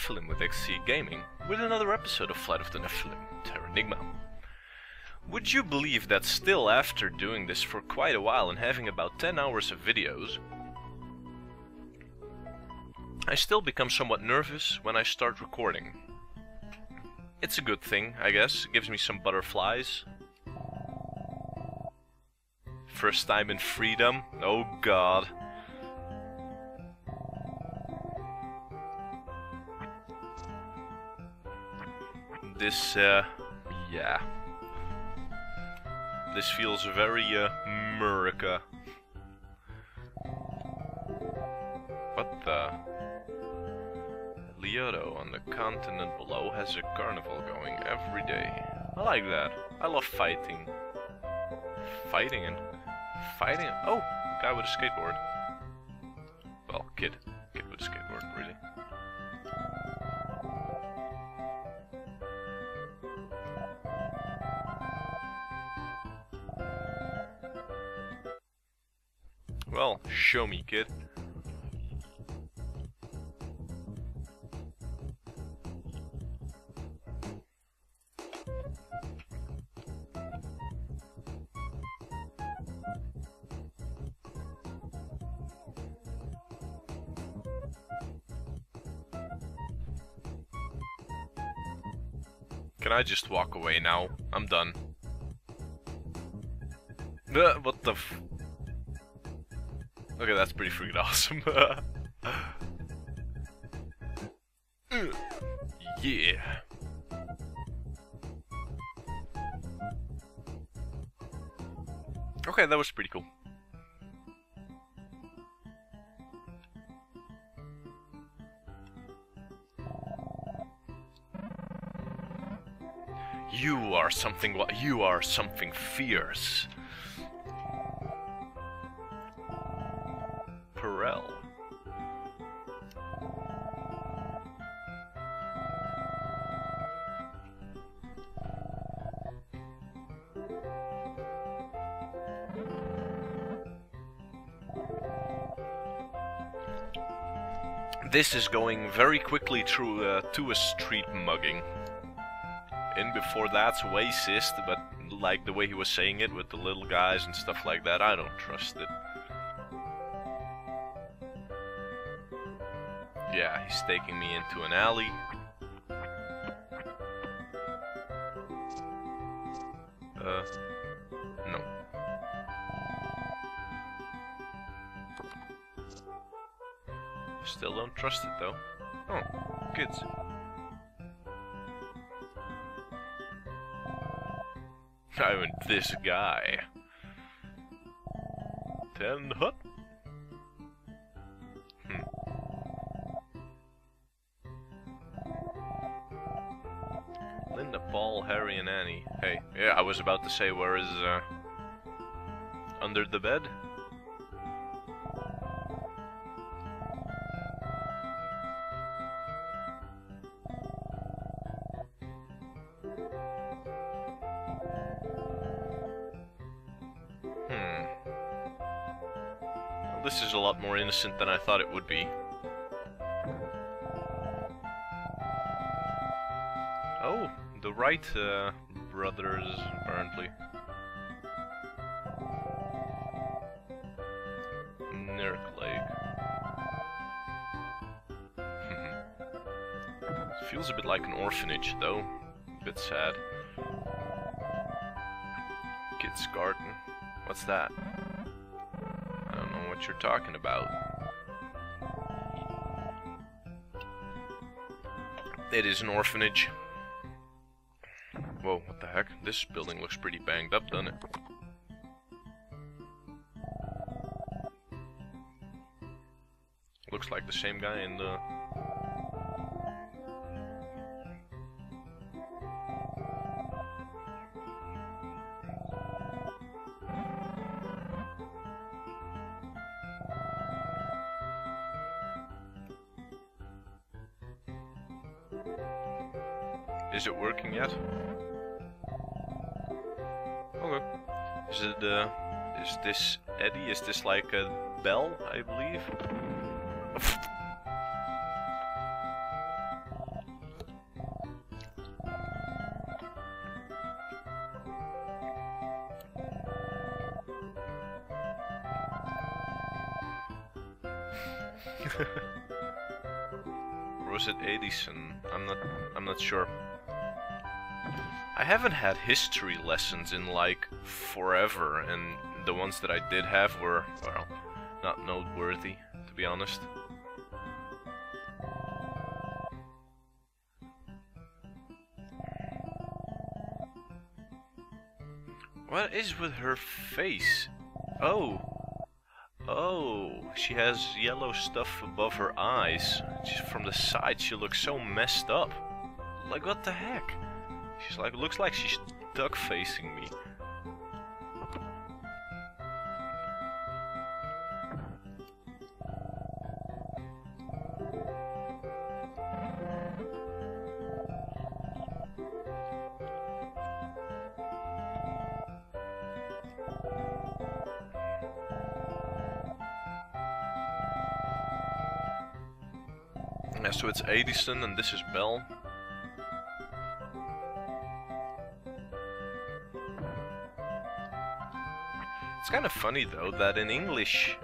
Nephilim with XZ Gaming, with another episode of Flight of the Nephilim, Terranigma. Would you believe that still after doing this for quite a while and having about 10 hours of videos, I still become somewhat nervous when I start recording. It's a good thing, I guess, it gives me some butterflies. First time in freedom, oh god. This, uh, yeah. This feels very, uh, Murica. What the? Liotto on the continent below has a carnival going every day. I like that. I love fighting. Fighting and... Fighting... Oh! Guy with a skateboard. Well, kid. Kid with a skateboard, Well, show me, kid. Can I just walk away now? I'm done. Uh, what the f- Okay, that's pretty freaking awesome. yeah. Okay, that was pretty cool. You are something you are something fierce. Perel. This is going very quickly through uh, to a street mugging. And before that's Oasis, but like the way he was saying it with the little guys and stuff like that, I don't trust it. Yeah, he's taking me into an alley. Uh, no. Still don't trust it though. Oh, kids. I mean, this guy. Ten hut. Paul, Harry, and Annie. Hey, yeah, I was about to say, where is, uh... Under the bed? Hmm. This is a lot more innocent than I thought it would be. The Wright uh, brothers, apparently. Nurk Lake. Feels a bit like an orphanage, though. A bit sad. Kids Garden. What's that? I don't know what you're talking about. It is an orphanage. Heck? This building looks pretty banged up, doesn't it? Looks like the same guy in the... like a bell, I believe. or was it Edison? I'm not I'm not sure. I haven't had history lessons in like forever and the ones that I did have were well not noteworthy to be honest. What is with her face? Oh. Oh, she has yellow stuff above her eyes. From the side, she looks so messed up. Like, what the heck? She's like, looks like she's duck facing me. Yeah, so it's Edison and this is Bell. It's kind of funny though that in English